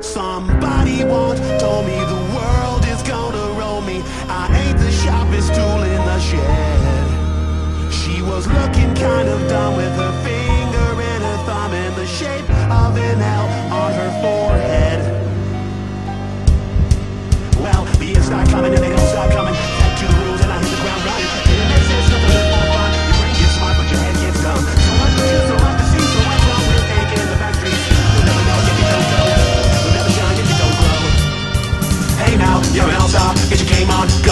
Somebody once told me the world is gonna roll me. I ain't the sharpest tool in the shed. She was looking kind of dumb with her finger and her thumb in the shape of an L on her forehead. Well, the end's not coming in the cause you came on.